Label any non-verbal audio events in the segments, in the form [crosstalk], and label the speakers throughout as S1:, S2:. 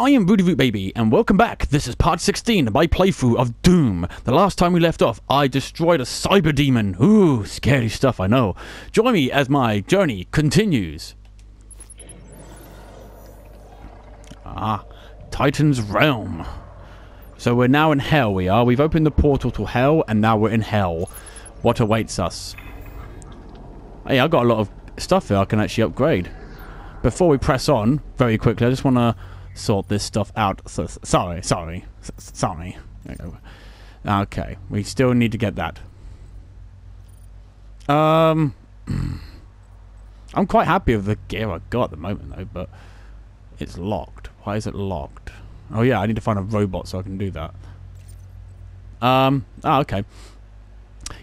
S1: I am Root Baby, and welcome back. This is part 16 of my playthrough of Doom. The last time we left off, I destroyed a cyber demon. Ooh, scary stuff, I know. Join me as my journey continues. Ah, Titan's Realm. So we're now in Hell, we are. We've opened the portal to Hell, and now we're in Hell. What awaits us? Hey, I've got a lot of stuff here I can actually upgrade. Before we press on, very quickly, I just want to sort this stuff out. So, sorry, sorry, sorry. Okay, we still need to get that. Um, [clears throat] I'm quite happy with the gear I got at the moment, though, but it's locked. Why is it locked? Oh, yeah, I need to find a robot so I can do that. Um, oh, okay.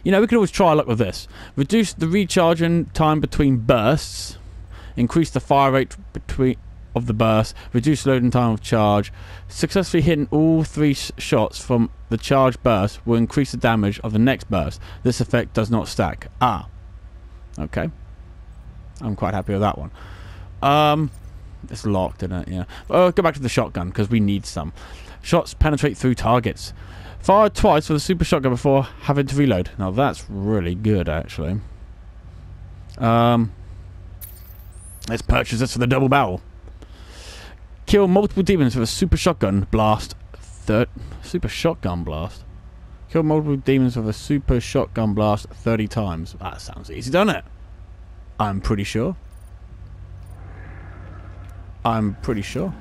S1: You know, we could always try luck with this. Reduce the recharging time between bursts. Increase the fire rate between of the burst, reduce loading time of charge. Successfully hitting all three sh shots from the charge burst will increase the damage of the next burst. This effect does not stack. Ah. Okay. I'm quite happy with that one. Um, it's locked, isn't it? Yeah. Well, go back to the shotgun because we need some. Shots penetrate through targets. Fire twice with a super shotgun before having to reload. Now that's really good, actually. Um, let's purchase this for the double barrel. Kill multiple demons with a super shotgun blast. Third super shotgun blast. Kill multiple demons with a super shotgun blast 30 times. That sounds easy, doesn't it? I'm pretty sure. I'm pretty sure.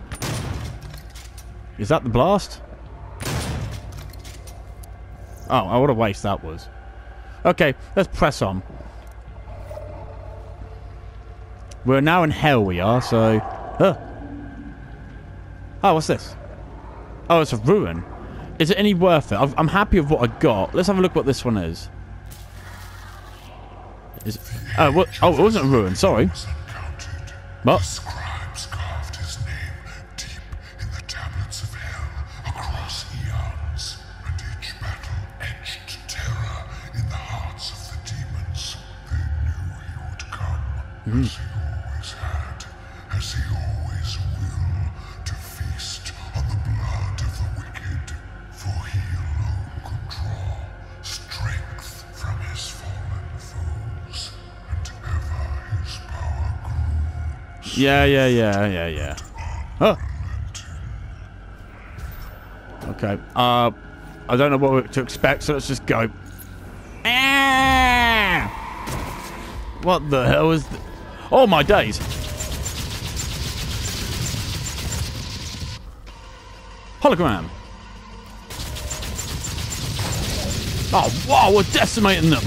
S1: Is that the blast? Oh, what a waste that was. Okay, let's press on. We're now in hell, we are, so... Uh. Oh, what's this? Oh, it's a rune. Is it any worth it? I'm happy with what I got. Let's have a look what this one is. Is it, oh, what, oh, it wasn't a rune. Sorry. What? Yeah, yeah, yeah, yeah, yeah. Huh. Okay. Uh, I don't know what to expect, so let's just go. Ah! What the hell is... Th oh, my days. Hologram. Oh, wow, we're decimating them.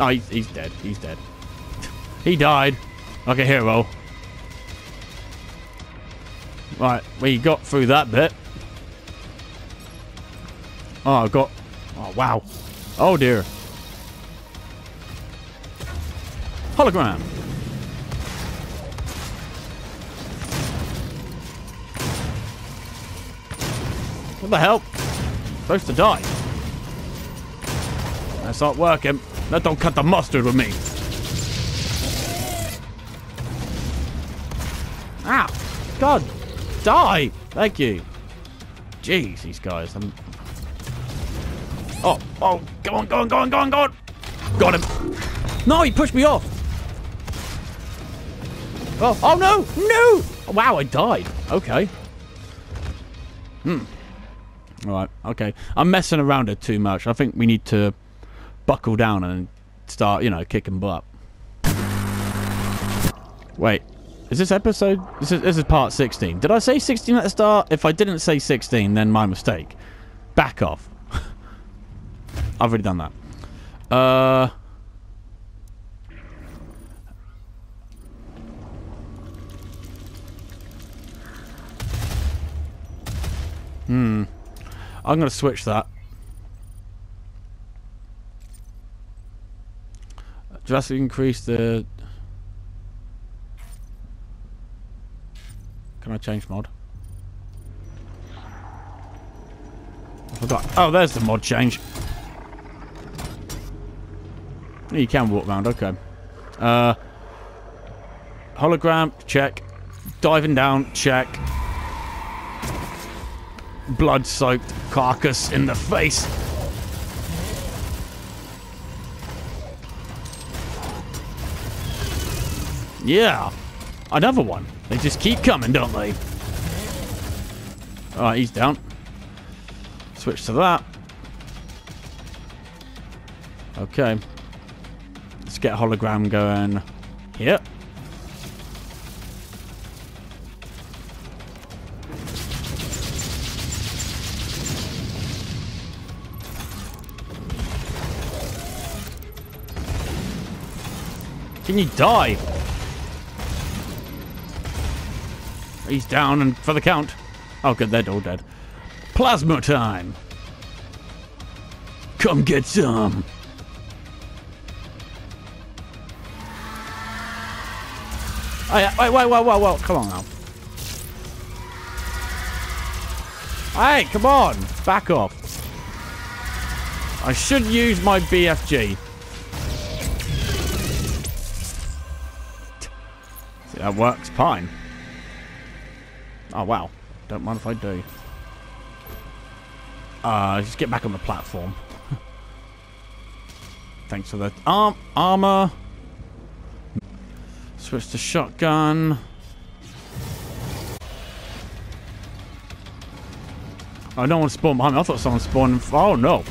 S1: Oh, he's, he's dead. He's dead. He died. Like a hero. Right, we got through that bit. Oh, I got... Oh, wow. Oh, dear. Hologram. What the hell? Supposed to die. That's not working. That don't cut the mustard with me. God! Die! Thank you. Jeez, these guys. I'm... Oh, oh, go on, go on, go on, go on, go on! Got him! No, he pushed me off! Oh, oh no! No! Wow, I died. Okay. Hmm. Alright, okay. I'm messing around it too much. I think we need to buckle down and start, you know, kicking butt. Wait. Is this episode? This is, this is part 16. Did I say 16 at the start? If I didn't say 16, then my mistake. Back off. [laughs] I've already done that. Uh... Hmm. I'm going to switch that. Just increase the... Can I change mod? I forgot. Oh, there's the mod change. You can walk around, okay. Uh, hologram, check. Diving down, check. Blood-soaked carcass in the face. Yeah. Another one. They just keep coming, don't they? Alright, he's down. Switch to that. Okay. Let's get hologram going here. Can you die? He's down and for the count. Oh, good, they're all dead. Plasma time. Come get some. Oh, yeah. Wait, wait, wait, wait, wait. Come on now. Hey, come on. Back off. I should use my BFG. See, that works fine. Oh, wow. Don't mind if I do. Uh, just get back on the platform. [laughs] Thanks for the arm armor. Switch to shotgun. I don't want to spawn behind me. I thought someone spawned. Oh, no.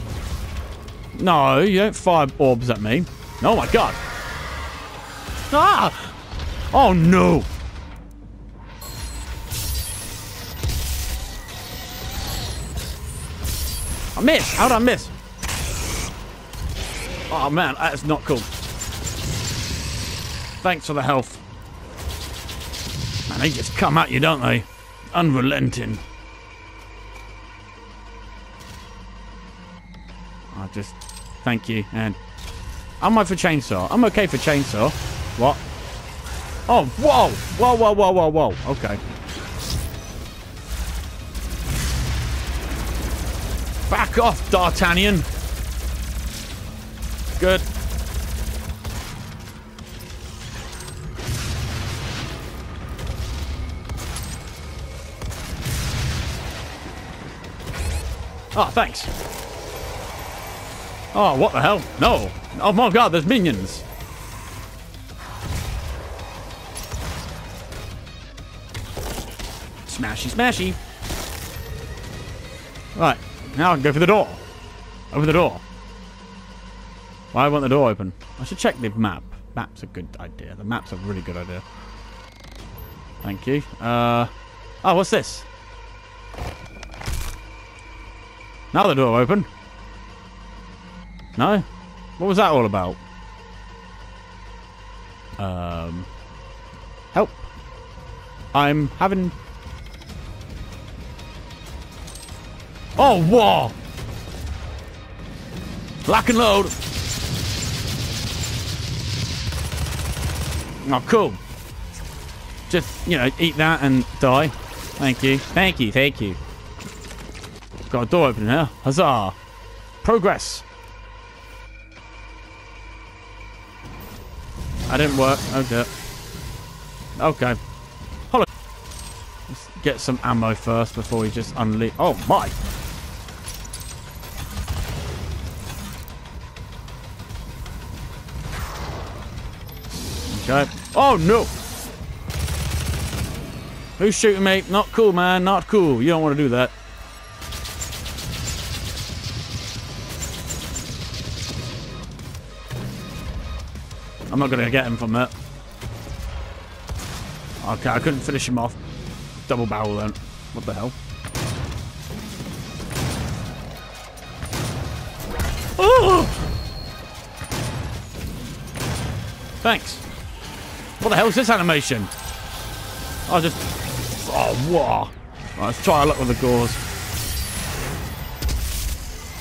S1: No, you don't fire orbs at me. Oh, my God. Ah! Oh, no. I miss. How'd I miss? Oh, man. That's not cool. Thanks for the health. Man, they just come at you, don't they? Unrelenting. I just... Thank you, and... Am I for chainsaw? I'm okay for chainsaw. What? Oh, whoa! Whoa, whoa, whoa, whoa, whoa. Okay. Back off, D'Artagnan. Good. Oh, thanks. Oh, what the hell? No. Oh my god, there's minions. Smashy, smashy. Now I can go for the door. Open the door. Why I want the door open? I should check the map. Map's a good idea. The map's a really good idea. Thank you. Uh, oh, what's this? Now the door open. No? What was that all about? Um, help. I'm having... Oh, whoa! Lock and load. Oh, cool. Just, you know, eat that and die. Thank you. Thank you. Thank you. Got a door open here. Huzzah. Progress. I didn't work. Oh, okay. Okay. Hold on. Let's get some ammo first before we just unleash. Oh, my. Okay. Oh, no. Who's shooting me? Not cool, man. Not cool. You don't want to do that. I'm not going to get him from that. Okay, I couldn't finish him off. Double barrel then. What the hell? Oh! Thanks. What the hell is this animation? I just... Oh, whoa. Right, let's try our luck with the Gauss.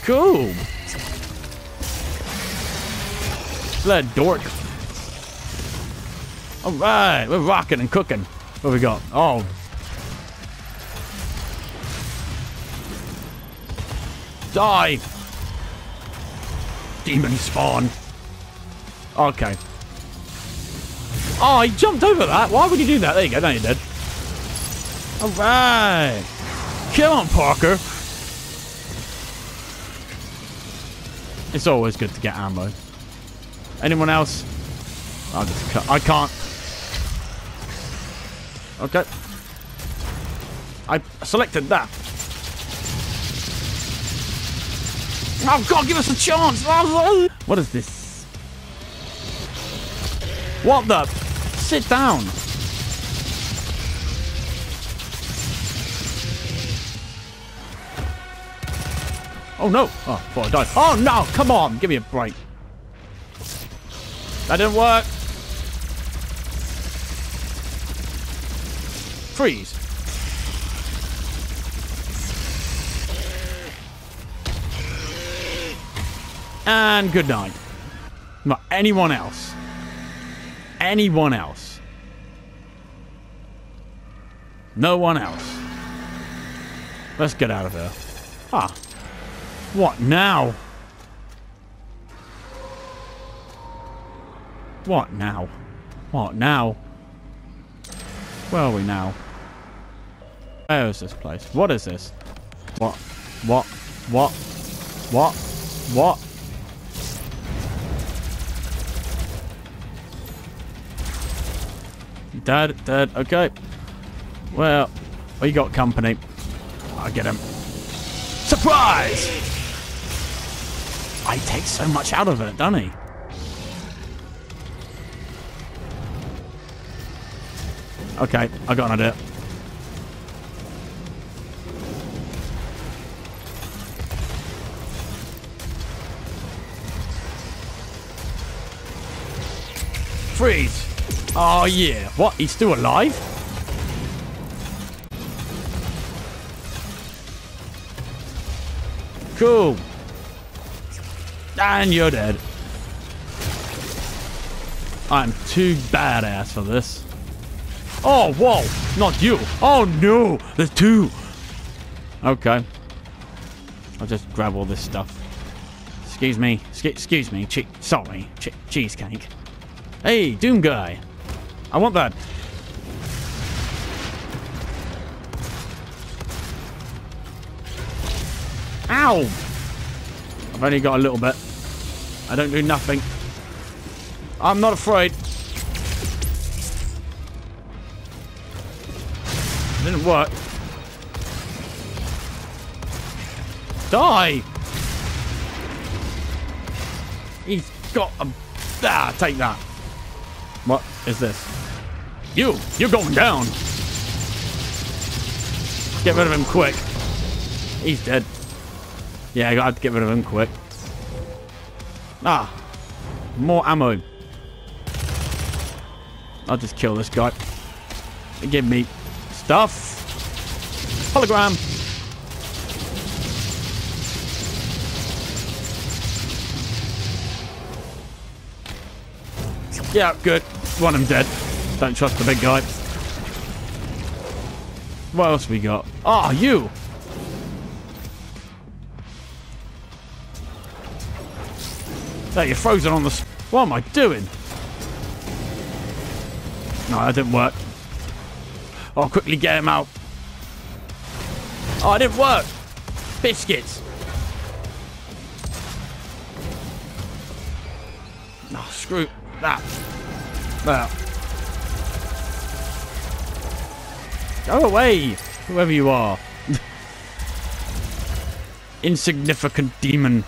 S1: Cool. Blood dork. All right, we're rocking and cooking. What we got? Oh. Die. Demon spawn. Okay. Oh, he jumped over that. Why would you do that? There you go. Now you're dead. Alright! Come on, Parker! It's always good to get ammo. Anyone else? I'll just cut. I can't. Okay. I selected that. Oh God, give us a chance! [laughs] What is this? What the? Sit down. Oh no! Oh, I died. Oh no! Come on! Give me a break. That didn't work. Freeze. And good night. Not anyone else. Anyone else. No one else. Let's get out of here. Ah. What now? What now? What now? Where are we now? Where is this place? What is this? What? What? What? What? What? Dad, Dad, okay. Well, we got company. I get him. Surprise! I take so much out of it, doesn't he? Okay, I got an idea. Freeze! Oh yeah. What? He's still alive? Cool. And you're dead. I'm too badass for this. Oh, whoa. Not you. Oh, no. There's two. Okay. I'll just grab all this stuff. Excuse me. Excuse me. Che sorry. Che cheesecake. Hey, Doom Guy. I want that. Ow! I've only got a little bit. I don't do nothing. I'm not afraid. Didn't work. Die! He's got a... Ah, take that. Is this? You! You're going down! Get rid of him quick. He's dead. Yeah, I gotta get rid of him quick. Ah! More ammo. I'll just kill this guy. Give me stuff. Hologram. Yeah, good. One of them dead. Don't trust the big guy. What else we got? Ah, oh, you! There, you're frozen on the... What am I doing? No, that didn't work. I'll quickly get him out. Oh, it didn't work. Biscuits. Oh, screw that. Well. Go away, whoever you are. [laughs] Insignificant demon.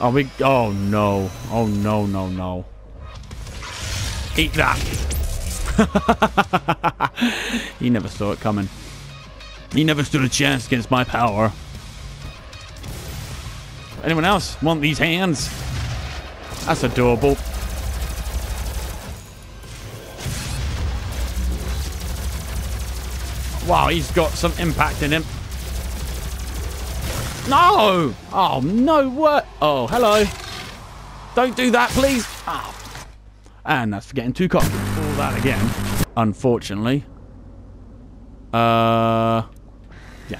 S1: Are we? Oh no. Oh no, no, no. Eat that. [laughs] he never saw it coming. He never stood a chance against my power. Anyone else want these hands? That's adorable. Wow, he's got some impact in him. No! Oh, no, what? Oh, hello. Don't do that, please. Oh. And that's for getting too cocky. All that again. Unfortunately. Uh, yeah.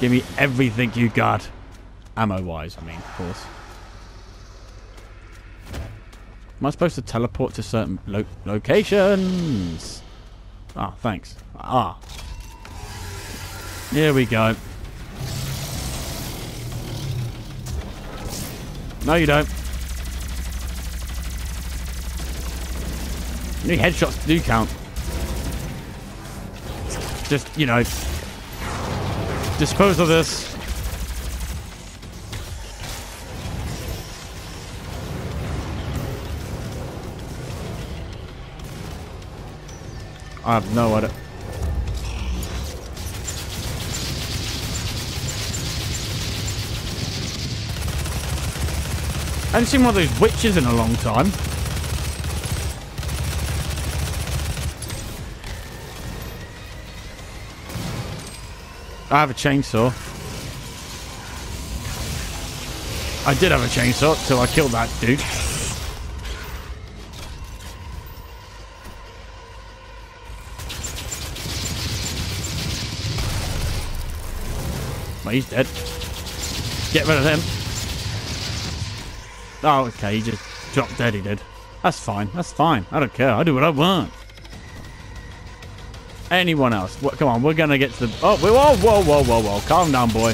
S1: Give me everything you got. Ammo-wise, I mean, of course. Am I supposed to teleport to certain lo locations? Ah, thanks. Ah. Here we go. No, you don't. New headshots do count. Just, you know, dispose of this. I have no idea. I haven't seen one of those witches in a long time. I have a chainsaw. I did have a chainsaw till I killed that dude. Well, he's dead. Get rid of him. Oh, okay, he just dropped dead, he did. That's fine, that's fine. I don't care, I do what I want. Anyone else? What, come on, we're gonna get to the... Oh, whoa, whoa, whoa, whoa, whoa. Calm down, boy.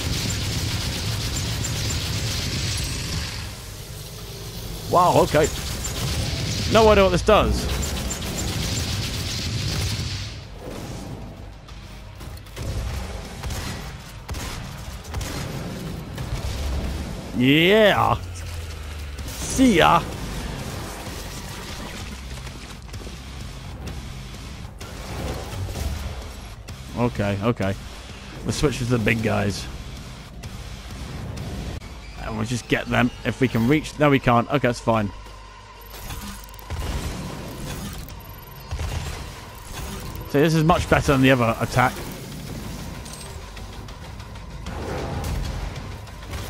S1: Wow, okay. No idea what this does. Yeah. See ya. Okay, okay. Let's switch to the big guys. And we'll just get them. If we can reach... No, we can't. Okay, that's fine. See, this is much better than the other attack.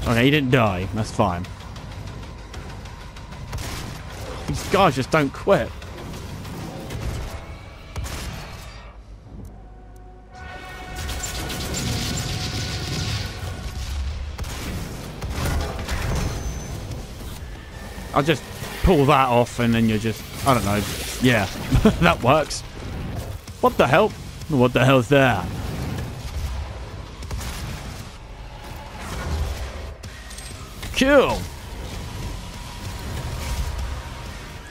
S1: Okay, he didn't die. That's fine. These guys just don't quit. I'll just pull that off and then you're just, I don't know. Yeah, [laughs] that works. What the hell? What the hell's that? Kill.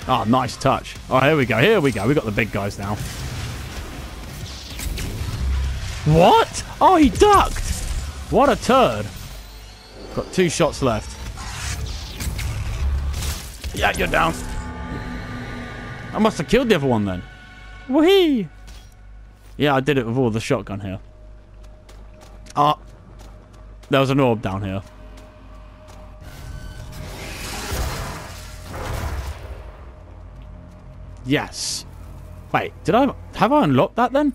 S1: Oh, nice touch. Oh, here we go. Here we go. We got the big guys now. What? Oh, he ducked. What a turd. Got two shots left. Yeah, you're down. I must have killed the other one then. Whee! Yeah, I did it with all the shotgun here. Ah. There was an orb down here. Yes. Wait, did I... Have I unlocked that then?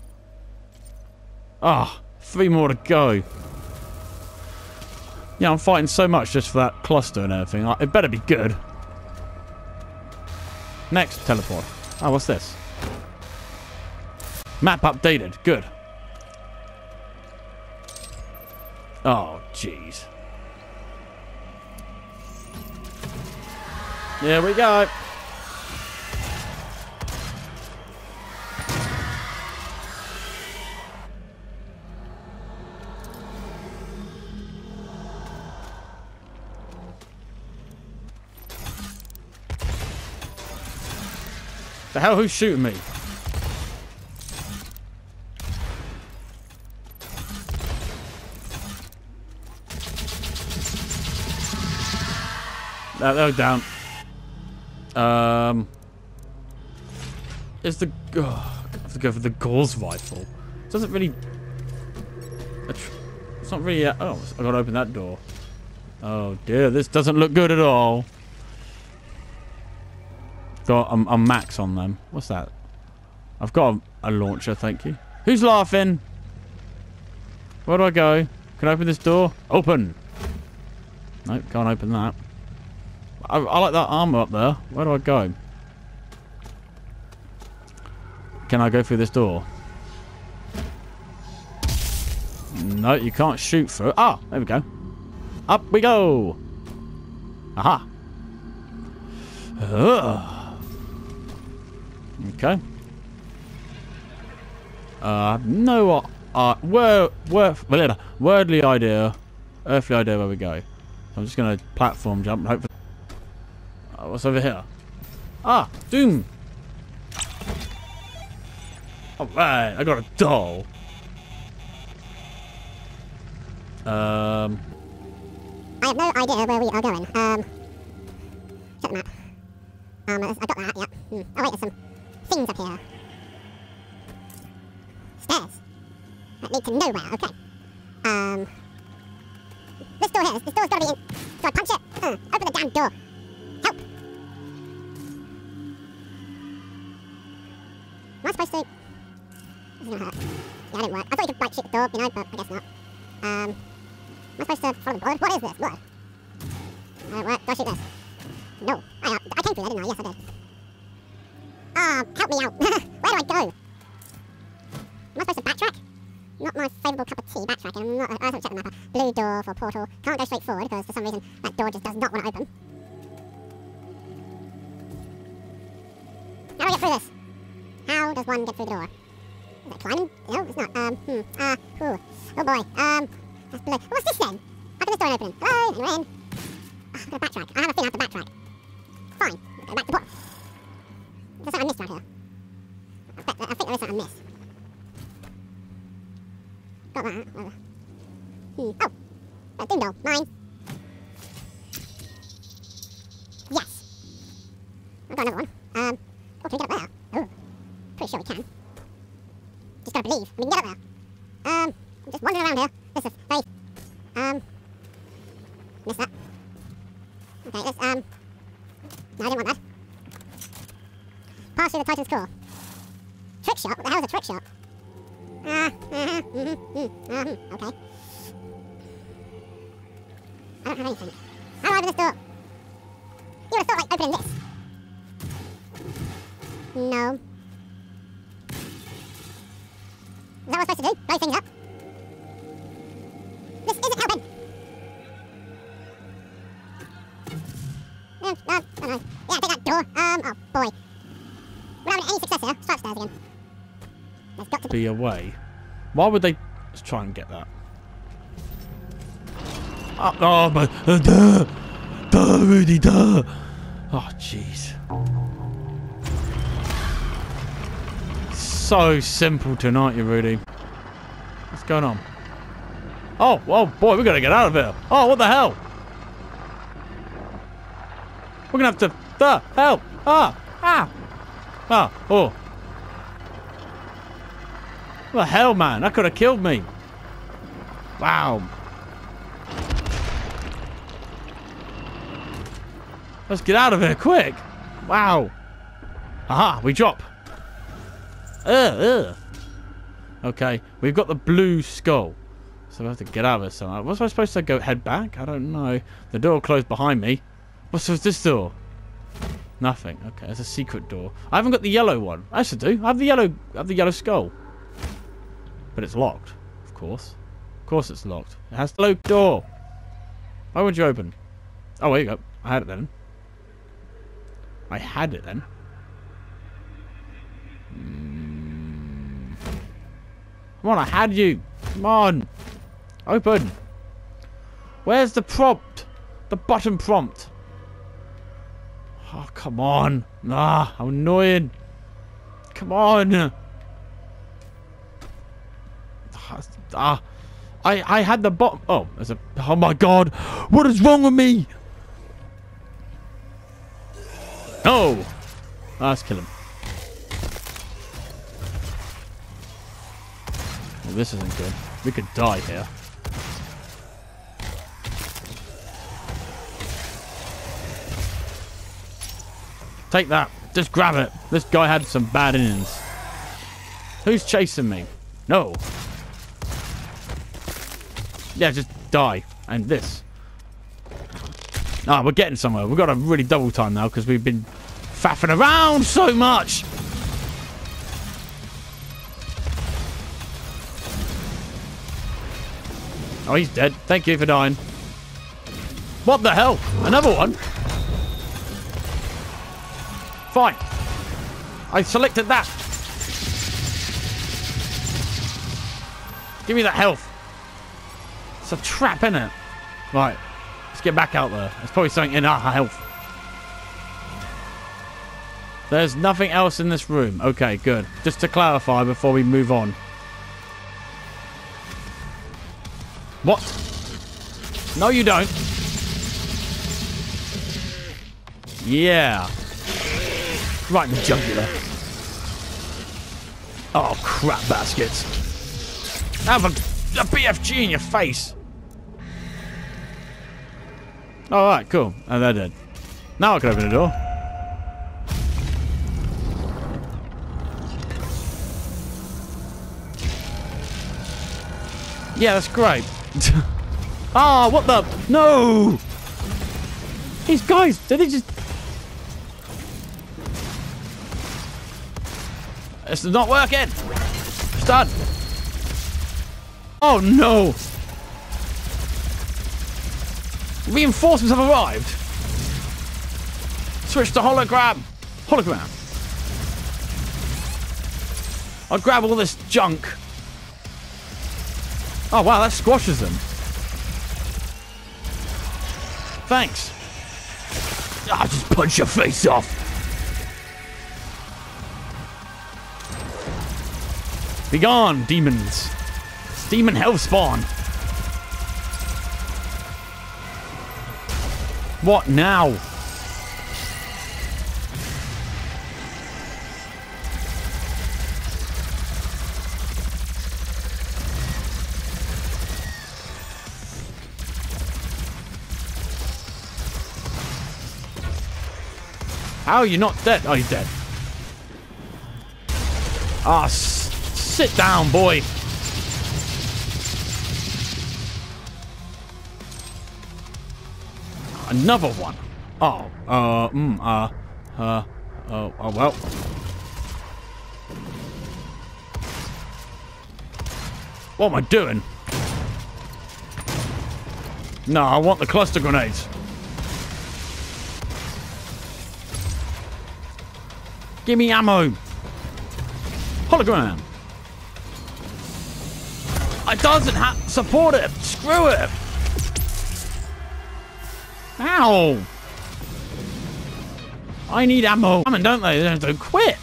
S1: Ah, oh, three more to go. Yeah, I'm fighting so much just for that cluster and everything. It better be good. Next, teleport. Oh, what's this? Map updated. Good. Oh, jeez. Here we go. The hell? Who's shooting me? That they're down. Um, is the oh, I have to go for the Gauss rifle? It doesn't really. It's not really. Uh, oh, I gotta open that door. Oh dear, this doesn't look good at all. Got a, a max on them. What's that? I've got a, a launcher, thank you. Who's laughing? Where do I go? Can I open this door? Open! Nope, can't open that. I, I like that armor up there. Where do I go? Can I go through this door? No, you can't shoot through. Ah, there we go. Up we go. Aha. Ugh. Okay. Uh, no uh, word, word, wordly idea, earthly idea where we go. I'm just going to platform jump and hope for... Uh, what's over here? Ah, Doom! Alright, I got a doll. Um...
S2: I have no idea where we are going. Um... Check the map. Um, I got that, yeah. Hmm. Oh wait, there's some things up here. Stairs. That lead to nowhere, okay. Um... This door here, this door's gotta be in... Do I punch it? Uh, open the damn door. Help! Am I supposed to... This is gonna hurt. Yeah, it didn't work. I thought you could, like, shoot the door, you know, but I guess not. Um... Am I supposed to follow the blood? What is this? Blood? I don't work. Do I shoot this? No. I, I came through there, didn't I? Yes, I did. Help me out. [laughs] Where do I go? Am I supposed to backtrack? Not my favourable cup of tea, backtracking. I'm not, I haven't checked the map. Blue door for portal. Can't go straight forward because for some reason that door just does not want to open. How do I get through this? How does one get through the door? Is it climbing? No, it's not. Um, hmm. Ah, uh, ooh. Oh boy. Um, that's below. What's this then? How can this door open? Hello? Anyone in? Oh, I've got to backtrack. I have a feeling I have to backtrack. Fine. Go back to what? There's something I missed right here. I, bet, I think there is something I missed. Got that. Hmm. Oh! A doom. Mine. Yes! I've got another one. Um, oh, can we get up there? Oh, pretty sure we can. Just gotta believe we can get up there. Um, I'm just wandering around here. This is very... Um, missed that. Okay, let's, um... No, I didn't want that. Pass through the Titan's core. Trick shot? What the hell is a trick shot? Ah, uh, uh, mm -hmm, mm, uh, hmm, okay. I don't have anything. To
S1: be a way. Why would they... Let's try and get that. Oh, oh but... Uh, duh! Duh, Rudi, duh! Oh, jeez. So simple tonight, you Rudi. What's going on? Oh, oh boy, we gotta get out of here. Oh, what the hell? We're gonna have to... The help! Ah! Ah! Ah! Oh! The hell, man? That could have killed me. Wow. Let's get out of here, quick. Wow. Aha, we drop. Ugh, ugh. Okay, we've got the blue skull. So we have to get out of here somehow. Was I supposed to go head back? I don't know. The door closed behind me. What's this door? Nothing. Okay, it's a secret door. I haven't got the yellow one. I should do. I have the yellow. I have the yellow skull. But it's locked, of course. Of course it's locked. It has the locked door. Why would you open? Oh, there you go. I had it then. I had it then. Mm. Come on, I had you. Come on. Open. Where's the prompt? The button prompt. Oh, come on. Ah, how annoying. Come on. Ah, I, I had the bottom. Oh, there's a. Oh my god. What is wrong with me? No. Oh. Let's kill him. Well, this isn't good. We could die here. Take that. Just grab it. This guy had some bad innings. Who's chasing me? No. Yeah, just die. And this. Ah, we're getting somewhere. We've got to really double time now because we've been faffing around so much. Oh, he's dead. Thank you for dying. What the hell? Another one? Fine. I selected that. Give me that health. It's a trap, isn't it? Right. Let's get back out there. There's probably something in our health. There's nothing else in this room. Okay, good. Just to clarify before we move on. What? No, you don't. Yeah. Right in the jugular. Oh, crap baskets. Have a, a BFG in your face. Alright, cool. And they're dead. Now I can open the door. Yeah, that's great. [laughs] Ah, oh, what the? No! These guys, did they just... This is not working! It's done! Oh no! Reinforcements have arrived! Switch to hologram! Hologram! I'll grab all this junk. Oh wow, that squashes them. Thanks. I'll just punch your face off. Be gone, demons. Demon hell spawn. What now? How are you not dead? Oh, you're dead. Ah, oh, sit down, boy. Another one. Oh, uh, mm, uh, uh, oh, oh, well. What am I doing? No, I want the cluster grenades. Give me ammo. Hologram. It doesn't support it. Screw it. Ow. I need ammo. Come on, don't they? They don't quit.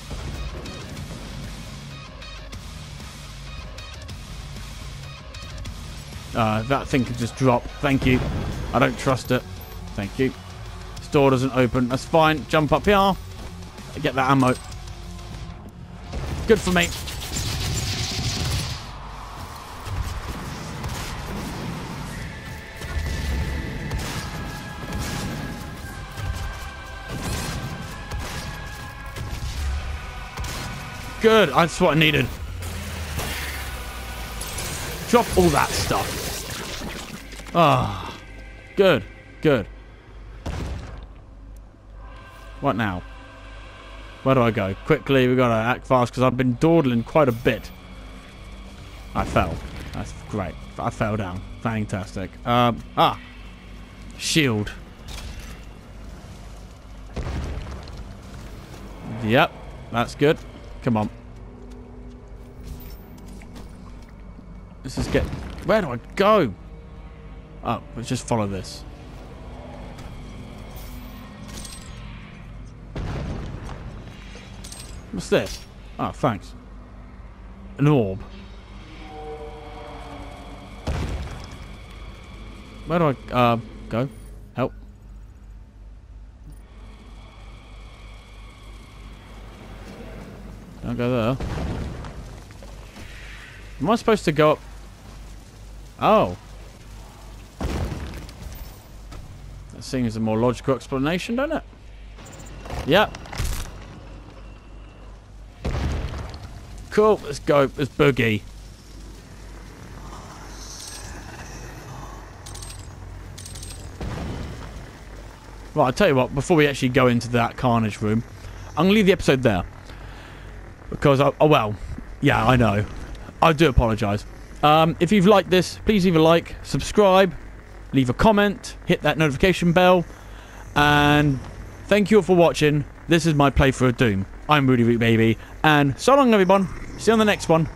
S1: Uh, that thing can just drop. Thank you. I don't trust it. Thank you. Store doesn't open. That's fine. Jump up here get that ammo. Good for me. Good, that's what I needed. Drop all that stuff. Ah, oh, good, good. What now? Where do I go? Quickly, we got to act fast because I've been dawdling quite a bit. I fell. That's great. I fell down. Fantastic. Um, ah. Shield. Yep. That's good. Come on. This is get... Where do I go? Oh, let's just follow this. What's this? Oh, thanks. An orb. Where do I uh, go? Help. Don't go there. Am I supposed to go up? Oh. That seems a more logical explanation, doesn't it? Yep. Cool, let's go. Let's boogie. Right, I'll tell you what, before we actually go into that carnage room, I'm going to leave the episode there. Because, I, oh well, yeah, I know. I do apologise. Um, if you've liked this, please leave a like, subscribe, leave a comment, hit that notification bell, and thank you all for watching. This is my playthrough of Doom. I'm Rudi Root Baby, and so long everyone. See you on the next one.